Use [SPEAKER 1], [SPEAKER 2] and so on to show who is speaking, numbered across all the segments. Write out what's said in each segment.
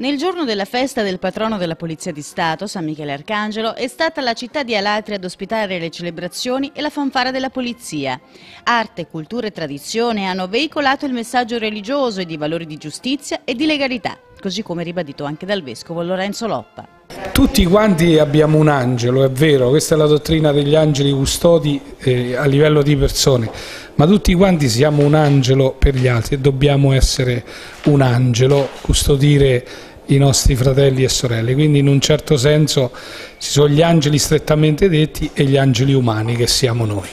[SPEAKER 1] Nel giorno della festa del patrono della Polizia di Stato, San Michele Arcangelo, è stata la città di Alatri ad ospitare le celebrazioni e la fanfara della Polizia. Arte, cultura e tradizione hanno veicolato il messaggio religioso e di valori di giustizia e di legalità, così come ribadito anche dal Vescovo Lorenzo Loppa.
[SPEAKER 2] Tutti quanti abbiamo un angelo, è vero, questa è la dottrina degli angeli custodi eh, a livello di persone, ma tutti quanti siamo un angelo per gli altri e dobbiamo essere un angelo, custodire i nostri fratelli e sorelle, quindi in un certo senso ci sono gli angeli strettamente detti e gli angeli umani che siamo noi.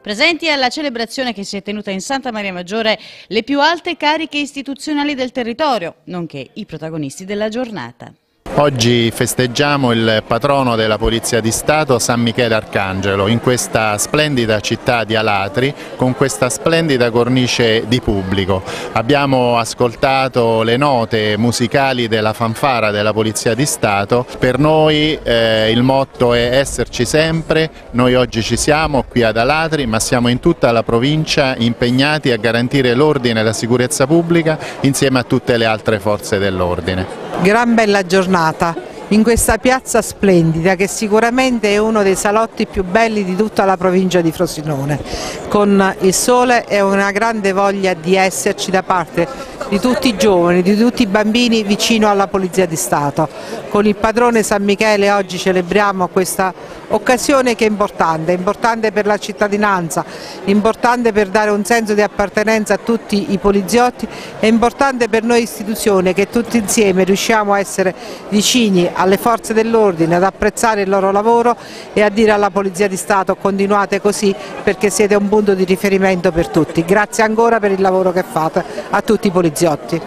[SPEAKER 1] Presenti alla celebrazione che si è tenuta in Santa Maria Maggiore le più alte cariche istituzionali del territorio, nonché i protagonisti della giornata.
[SPEAKER 3] Oggi festeggiamo il patrono della Polizia di Stato, San Michele Arcangelo, in questa splendida città di Alatri, con questa splendida cornice di pubblico. Abbiamo ascoltato le note musicali della fanfara della Polizia di Stato. Per noi eh, il motto è esserci sempre, noi oggi ci siamo qui ad Alatri, ma siamo in tutta la provincia impegnati a garantire l'ordine e la sicurezza pubblica insieme a tutte le altre forze dell'ordine.
[SPEAKER 4] Gran bella giornata in questa piazza splendida che sicuramente è uno dei salotti più belli di tutta la provincia di Frosinone, con il sole e una grande voglia di esserci da parte di tutti i giovani, di tutti i bambini vicino alla Polizia di Stato. Con il padrone San Michele oggi celebriamo questa occasione che è importante, importante per la cittadinanza, importante per dare un senso di appartenenza a tutti i poliziotti, è importante per noi istituzioni che tutti insieme riusciamo a essere vicini alle forze dell'ordine, ad apprezzare il loro lavoro e a dire alla Polizia di Stato continuate così perché siete un punto di riferimento per tutti. Grazie ancora per il lavoro che fate a tutti i poliziotti. yaptı.